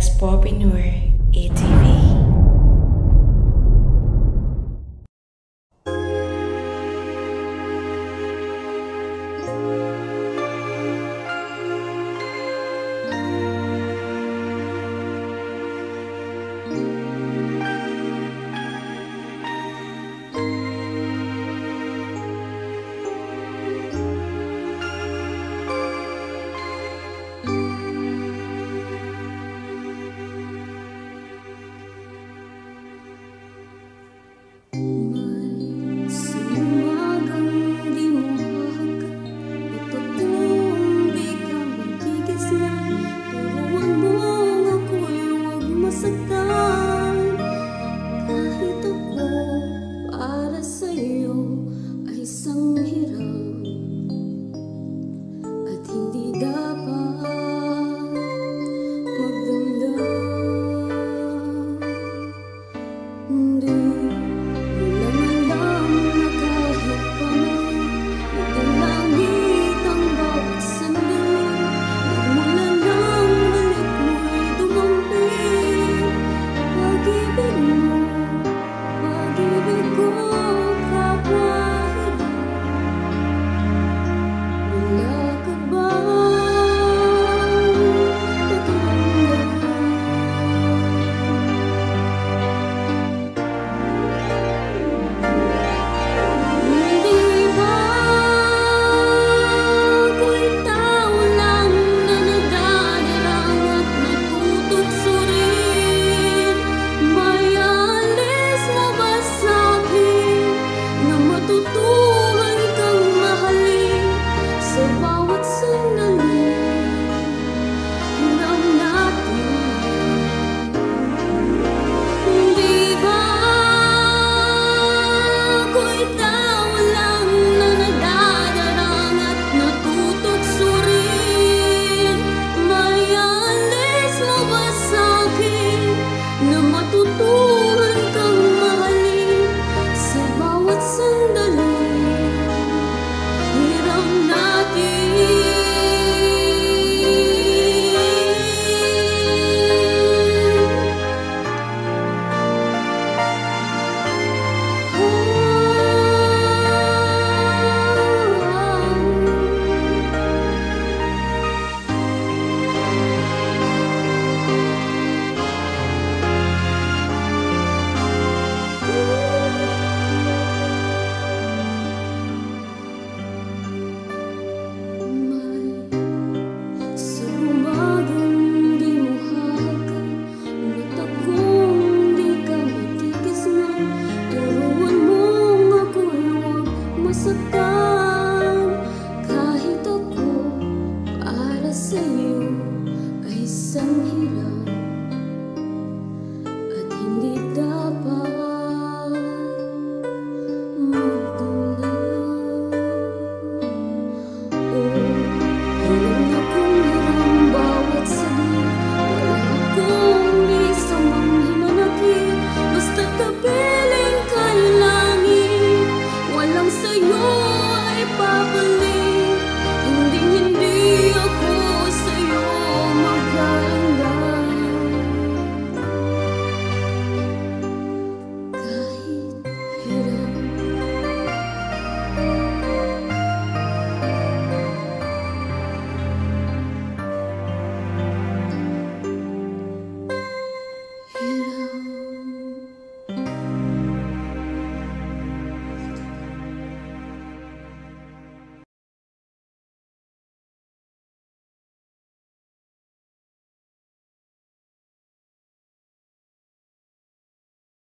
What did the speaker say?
Expopreneur ATV. love. sa'yo ay isang hirap Oh, hilang akong hirang bawat saglit Wala akong isang mang langit Walang sa'yo ay